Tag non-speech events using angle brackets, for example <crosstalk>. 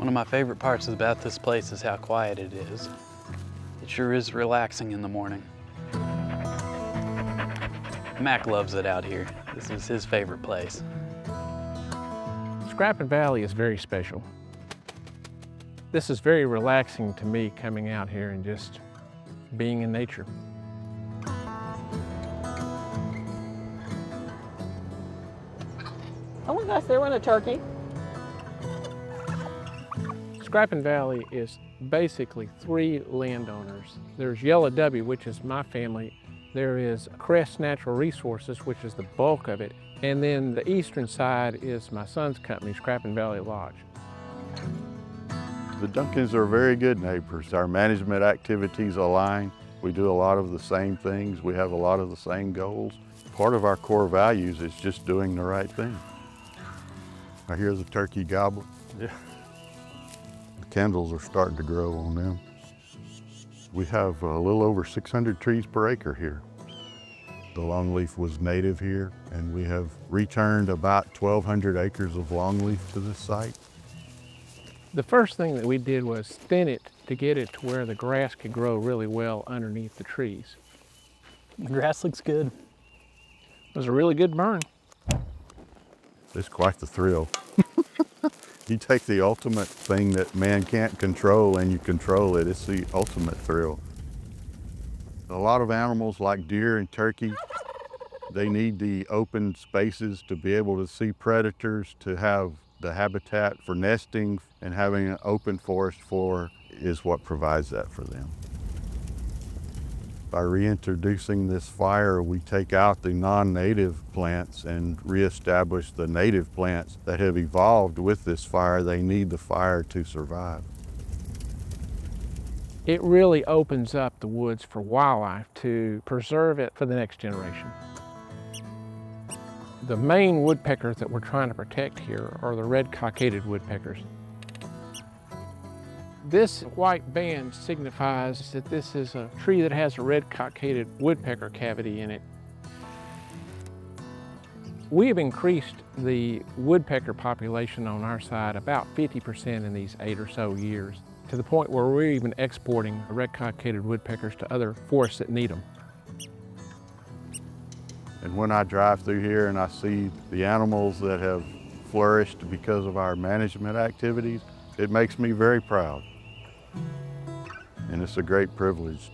One of my favorite parts about this place is how quiet it is. It sure is relaxing in the morning. Mac loves it out here. This is his favorite place. Scrappin Valley is very special. This is very relaxing to me coming out here and just being in nature. Oh my gosh, there went a turkey. Scrappin Valley is basically three landowners. There's Yellow W, which is my family. There is Crest Natural Resources, which is the bulk of it. And then the eastern side is my son's company, Scrappin Valley Lodge. The Duncans are very good neighbors. Our management activities align. We do a lot of the same things. We have a lot of the same goals. Part of our core values is just doing the right thing. I hear the turkey gobbler. Yeah. The candles are starting to grow on them. We have a little over 600 trees per acre here. The longleaf was native here, and we have returned about 1,200 acres of longleaf to this site. The first thing that we did was thin it to get it to where the grass could grow really well underneath the trees. The grass looks good. It was a really good burn. It's quite the thrill. <laughs> you take the ultimate thing that man can't control and you control it. It's the ultimate thrill. A lot of animals like deer and turkey, they need the open spaces to be able to see predators, to have the habitat for nesting and having an open forest floor is what provides that for them. By reintroducing this fire, we take out the non-native plants and reestablish the native plants that have evolved with this fire. They need the fire to survive. It really opens up the woods for wildlife to preserve it for the next generation. The main woodpeckers that we're trying to protect here are the red cockaded woodpeckers. This white band signifies that this is a tree that has a red cockaded woodpecker cavity in it. We have increased the woodpecker population on our side about 50% in these eight or so years, to the point where we're even exporting red cockaded woodpeckers to other forests that need them. And when I drive through here and I see the animals that have flourished because of our management activities, it makes me very proud. And it's a great privilege